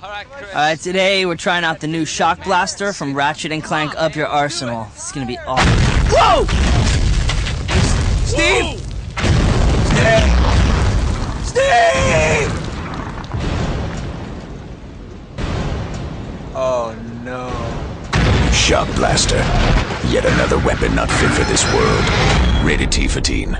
Alright, today we're trying out the new Shock Blaster from Ratchet and Clank Up Your Arsenal. It's gonna be awesome. Whoa! Steve! Steve! Steve! Oh no. Shock Blaster. Yet another weapon not fit for this world. Rated T for teen.